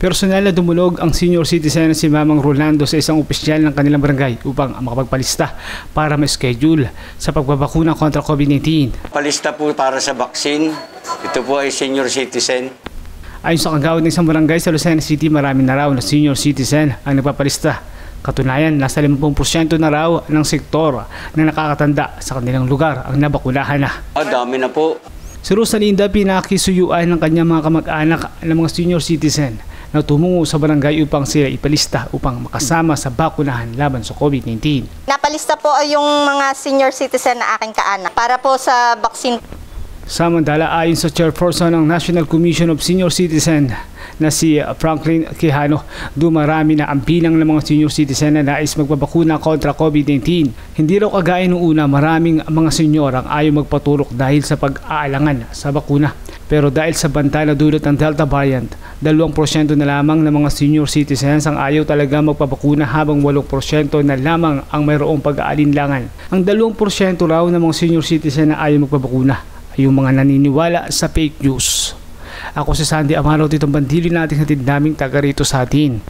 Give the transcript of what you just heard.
Personal na dumulog ang senior citizen na si Mamang Rolando sa isang opisyal ng kanilang barangay upang makapagpalista para ma-schedule sa pagbabakuna kontra COVID-19. Palista po para sa vaccine. Ito po ay senior citizen. Ayon sa kagawad ng isang barangay sa Lucena City, marami na raw na senior citizen ang nagpapalista. Katunayan, nasa 50% na raw ng sektor na nakakatanda sa kanilang lugar ang nabakunahan na. Ah, dami na po. Si Rosalinda pinakisuyuan ng kanyang mga kamag-anak ng mga senior citizen na tumungo sa barangay upang sila ipalista upang makasama sa bakunahan laban sa COVID-19. Napalista po yung mga senior citizen na aking kaanak para po sa vaccine. Samantala ayon sa chairperson ng National Commission of Senior Citizen na si Franklin Quijano, dumarami na ang bilang ng mga senior citizen na nais magbabakuna kontra COVID-19. Hindi raw kagaya noong una maraming mga senyor ang ayaw magpatulok dahil sa pag-aalangan sa bakuna. Pero dahil sa banta na dulot ng Delta variant, 2% na lamang ng mga senior citizens ang ayaw talaga magpabakuna habang 8% na lamang ang mayroong pag-aalinlangan. Ang 2% raw ng mga senior citizen na ayaw magpabakuna ay yung mga naniniwala sa fake news. Ako si Sandy Amaro, ditong bandili natin hatid naming taga rito sa atin.